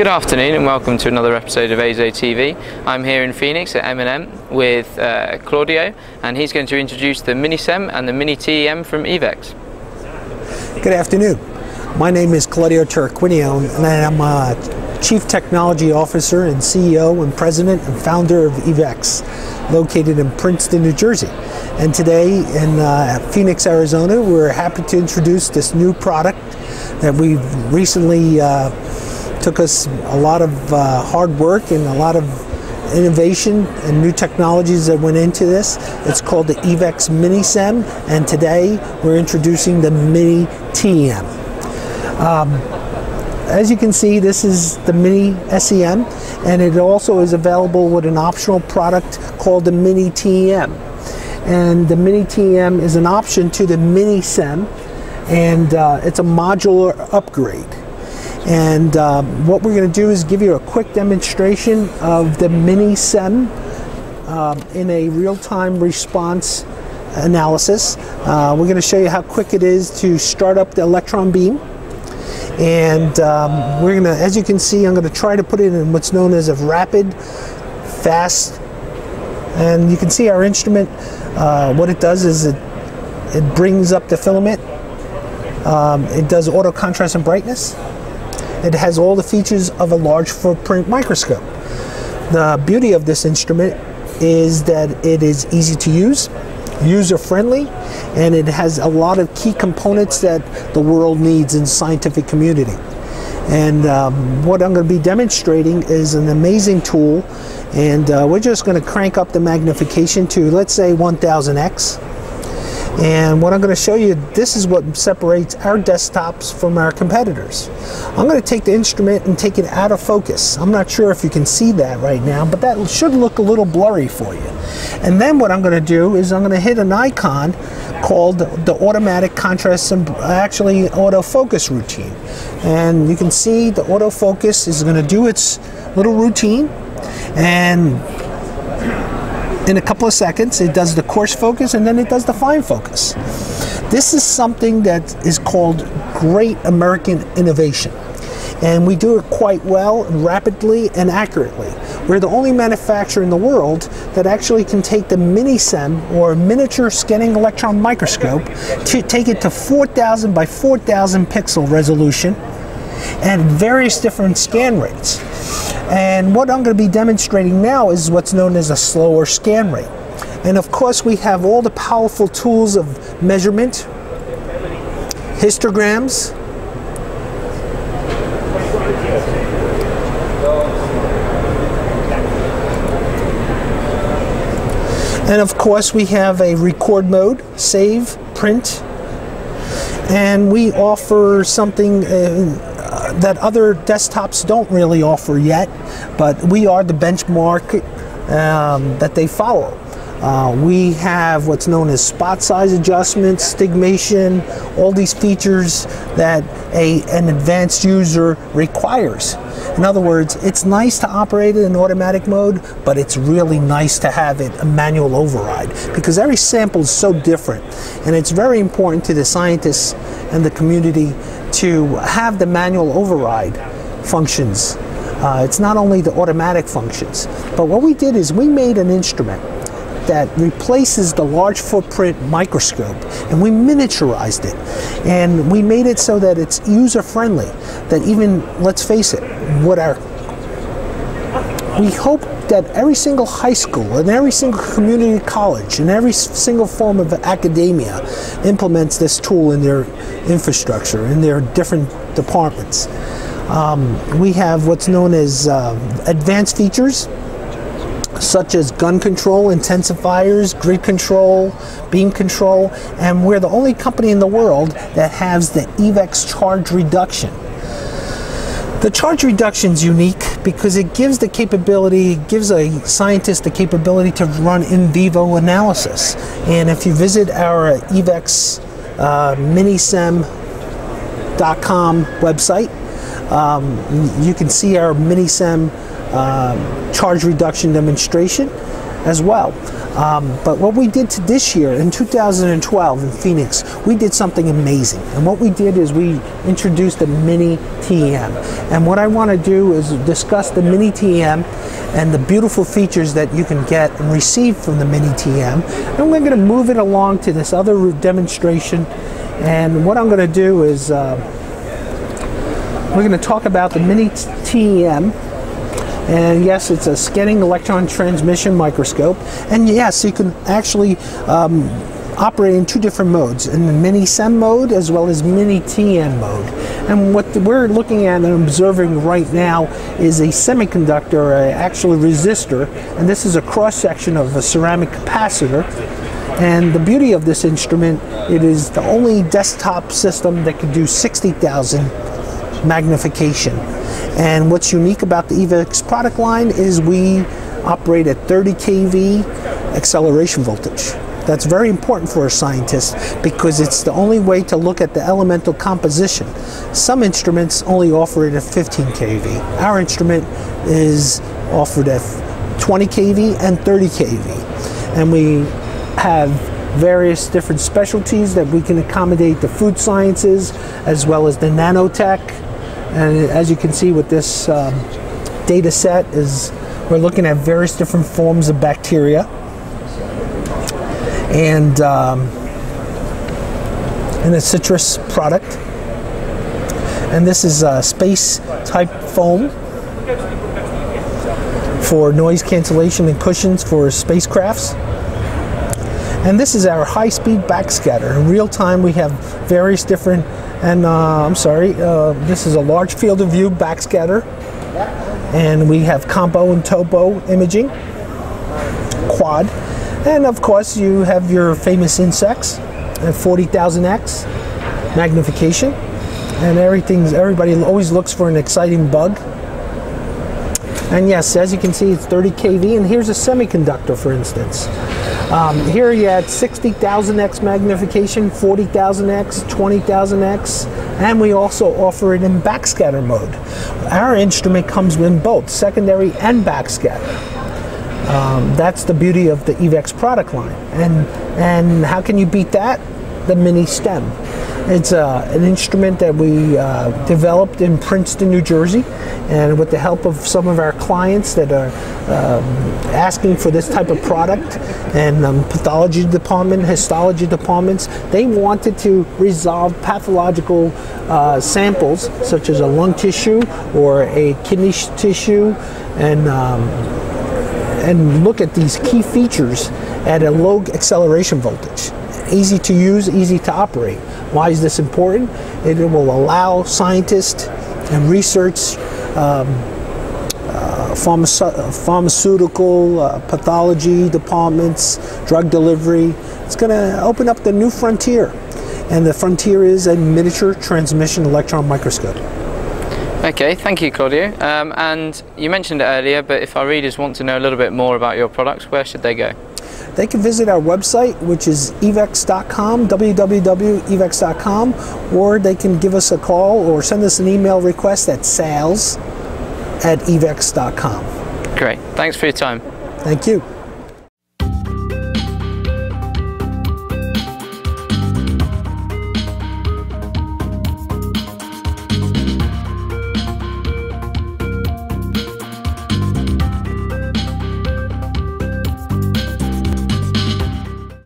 Good afternoon and welcome to another episode of AZoTV. I'm here in Phoenix at M&M with uh, Claudio and he's going to introduce the Mini SEM and the Mini TEM from EVEX. Good afternoon. My name is Claudio Tarquinio and I'm a Chief Technology Officer and CEO and President and Founder of EVEX located in Princeton, New Jersey. And today in uh, Phoenix, Arizona, we're happy to introduce this new product that we've recently uh, took us a lot of uh, hard work and a lot of innovation and new technologies that went into this. It's called the EVEX Mini SEM, and today we're introducing the Mini TEM. Um, as you can see, this is the Mini SEM, and it also is available with an optional product called the Mini TEM. And the Mini TEM is an option to the Mini SEM, and uh, it's a modular upgrade. And um, what we're going to do is give you a quick demonstration of the Mini SEM um, in a real-time response analysis. Uh, we're going to show you how quick it is to start up the electron beam. And um, we're going to, as you can see, I'm going to try to put it in what's known as a rapid, fast, and you can see our instrument, uh, what it does is it, it brings up the filament. Um, it does auto contrast and brightness. It has all the features of a large footprint microscope. The beauty of this instrument is that it is easy to use, user friendly, and it has a lot of key components that the world needs in scientific community. And um, what I'm going to be demonstrating is an amazing tool, and uh, we're just going to crank up the magnification to, let's say, 1000x. And what I'm going to show you, this is what separates our desktops from our competitors. I'm going to take the instrument and take it out of focus. I'm not sure if you can see that right now, but that should look a little blurry for you. And then what I'm going to do is I'm going to hit an icon called the automatic contrast and actually autofocus routine. And you can see the autofocus is going to do its little routine and in a couple of seconds. It does the coarse focus and then it does the fine focus. This is something that is called great American innovation. And we do it quite well, rapidly, and accurately. We're the only manufacturer in the world that actually can take the mini SEM or miniature scanning electron microscope to take it to 4,000 by 4,000 pixel resolution and various different scan rates. And what I'm going to be demonstrating now is what's known as a slower scan rate. And of course, we have all the powerful tools of measurement, histograms, And of course, we have a record mode, save, print, and we offer something uh, that other desktops don't really offer yet, but we are the benchmark um, that they follow. Uh, we have what's known as spot size adjustment, stigmation, all these features that a, an advanced user requires. In other words, it's nice to operate it in automatic mode, but it's really nice to have it a manual override because every sample is so different. And it's very important to the scientists and the community to have the manual override functions. Uh, it's not only the automatic functions, but what we did is we made an instrument that replaces the large footprint microscope and we miniaturized it and we made it so that it's user friendly that even let's face it what our we hope that every single high school and every single community college and every single form of academia implements this tool in their infrastructure, in their different departments. Um, we have what's known as uh, advanced features such as gun control, intensifiers, grid control, beam control, and we're the only company in the world that has the EVEX charge reduction. The charge reduction is unique because it gives the capability, gives a scientist the capability to run in vivo analysis. And if you visit our EVEX uh, minisem.com website, um, you can see our minisem uh, charge reduction demonstration as well. Um, but what we did to this year in 2012 in Phoenix, we did something amazing. And what we did is we introduced a mini TEM. And what I want to do is discuss the mini TEM and the beautiful features that you can get and receive from the mini TEM. And we're going to move it along to this other demonstration. And what I'm going to do is uh, we're going to talk about the mini TEM and yes, it's a scanning electron transmission microscope. And yes, you can actually um, operate in two different modes, in the mini SEM mode as well as mini TEM mode. And what we're looking at and observing right now is a semiconductor, a actual resistor, and this is a cross section of a ceramic capacitor. And the beauty of this instrument, it is the only desktop system that can do 60,000 magnification. And what's unique about the EVEX product line is we operate at 30 kV acceleration voltage. That's very important for a scientist because it's the only way to look at the elemental composition. Some instruments only offer it at 15 kV. Our instrument is offered at 20 kV and 30 kV. And we have various different specialties that we can accommodate the food sciences as well as the nanotech and as you can see with this um, data set is we're looking at various different forms of bacteria. And um, in a citrus product. And this is a space type foam for noise cancellation and cushions for spacecrafts. And this is our high-speed backscatter. In real time, we have various different and uh, I'm sorry, uh, this is a large field of view backscatter. And we have combo and topo imaging, quad. And of course, you have your famous insects at 40,000x magnification. And everything's, everybody always looks for an exciting bug. And yes, as you can see, it's 30 kV. And here's a semiconductor, for instance. Um, here you had 60,000x magnification, 40,000x, 20,000x, and we also offer it in backscatter mode. Our instrument comes in both secondary and backscatter. Um, that's the beauty of the EVEX product line. And, and how can you beat that? The mini STEM. It's uh, an instrument that we uh, developed in Princeton, New Jersey, and with the help of some of our clients that are um, asking for this type of product, and um, pathology department, histology departments, they wanted to resolve pathological uh, samples such as a lung tissue or a kidney tissue, and um, and look at these key features at a low acceleration voltage easy to use, easy to operate. Why is this important? It will allow scientists and research um, uh, pharmaceutical, uh, pathology departments, drug delivery. It's going to open up the new frontier. And the frontier is a miniature transmission electron microscope. Okay, thank you, Claudio. Um, and you mentioned it earlier, but if our readers want to know a little bit more about your products, where should they go? They can visit our website, which is evex.com, www.evex.com, or they can give us a call or send us an email request at sales at evex.com. Great. Thanks for your time. Thank you.